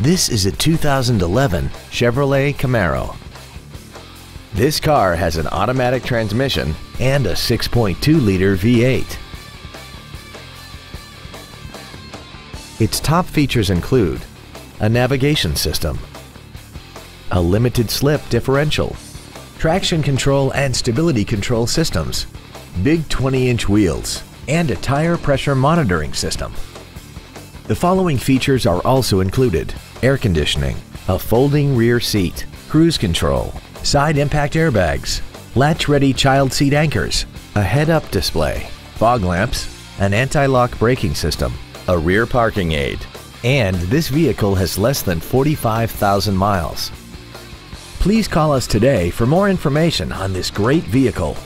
This is a 2011 Chevrolet Camaro. This car has an automatic transmission and a 6.2-liter V8. Its top features include a navigation system, a limited slip differential, traction control and stability control systems, big 20-inch wheels, and a tire pressure monitoring system. The following features are also included. Air conditioning, a folding rear seat, cruise control, side impact airbags, latch-ready child seat anchors, a head-up display, fog lamps, an anti-lock braking system, a rear parking aid, and this vehicle has less than 45,000 miles. Please call us today for more information on this great vehicle.